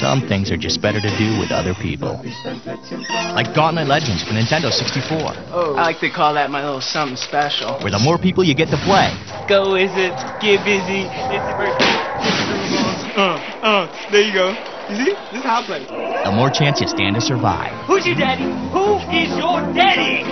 Some things are just better to do with other people. Like Gauntlet Legends for Nintendo 64. Oh. I like to call that my little something special. Where the more people you get to play. Go is it? get busy, it's your birthday, Uh, uh, there you go. You see? This is how The more chance you stand to survive. Who's your daddy? Who is your daddy?